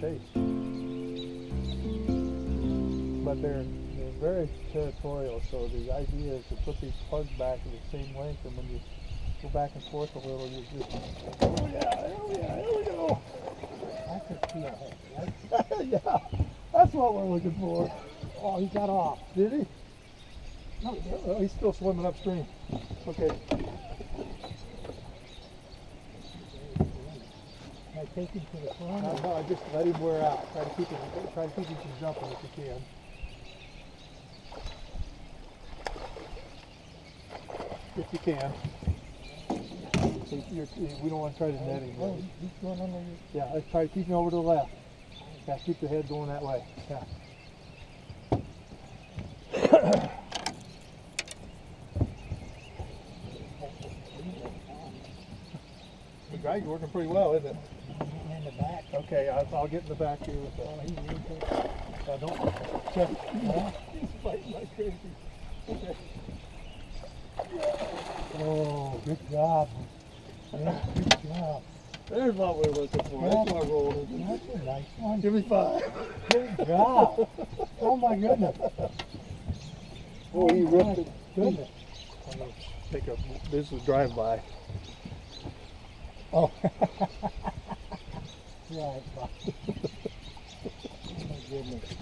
chase. But they're they're very territorial, so the idea is to put these plugs back in the same length, and when you go back and forth a little, you just oh yeah, oh yeah, there we go. That's a yeah, that's what we're looking for. Oh, he got off. Did he? No. Oh, he's still swimming upstream. Okay. Him to the or- no, just let him wear out. Try to keep him, try to keep jumping if you can. If you can. So you're, we don't want to try to net him. Oh, really. he's going under your Yeah, let's try to keep him over to the left. Yeah, keep the head going that way. Yeah. The guy's working pretty well, isn't it? In the back. Okay, I'll, I'll get in the back here with the. Oh, he needs it. Uh, don't check. He's fighting like crazy. Okay. Oh, good job. Yeah, good job. There's what we're looking for. That's my roll. That's a nice one. Give me five. Good job. Oh my goodness. Oh, he my ripped it. Goodness. I'm gonna take a, this is drive-by. Oh. right. My goodness.